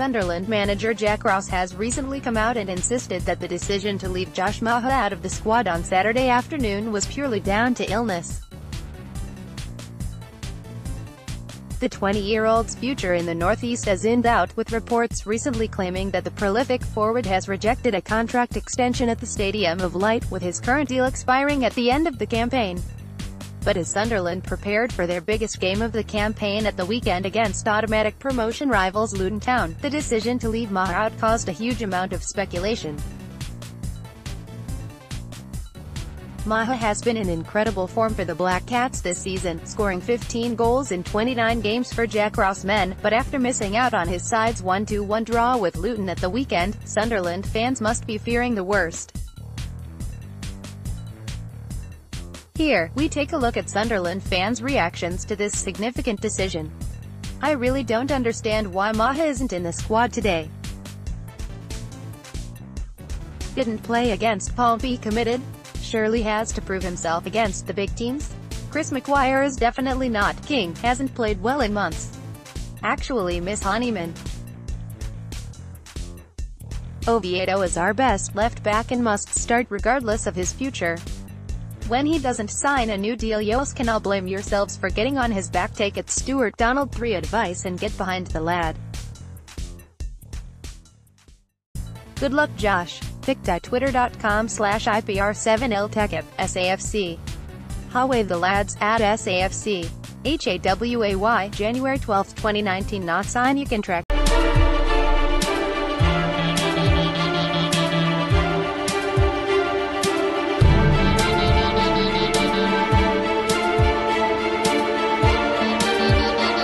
Sunderland manager Jack Ross has recently come out and insisted that the decision to leave Josh Maja out of the squad on Saturday afternoon was purely down to illness. The 20-year-old's future in the Northeast is in doubt, with reports recently claiming that the prolific forward has rejected a contract extension at the Stadium of Light, with his current deal expiring at the end of the campaign. But is Sunderland prepared for their biggest game of the campaign at the weekend against automatic promotion rivals Luton Town? The decision to leave Maja out caused a huge amount of speculation. Maja has been in incredible form for the Black Cats this season, scoring 15 goals in 29 games for Jack Ross men, but after missing out on his side's 1-2-1 draw with Luton at the weekend, Sunderland fans must be fearing the worst. Here, we take a look at Sunderland fans' reactions to this significant decision. I really don't understand why Maja isn't in the squad today. Didn't play against Pompey committed? surely has to prove himself against the big teams? Chris Maguire is definitely not king, hasn't played well in months. Actually Miss Honeyman. Oviedo is our best left back and must start regardless of his future. When he doesn't sign a new deal yos can all blame yourselves for getting on his back take it Stewart Donald 3 advice and get behind the lad. Good luck Josh pic.twitter.com slash IPR7LTechUp, SAFC. Haway the lads, at SAFC. HAWAY, January 12, 2019 Not sign you can track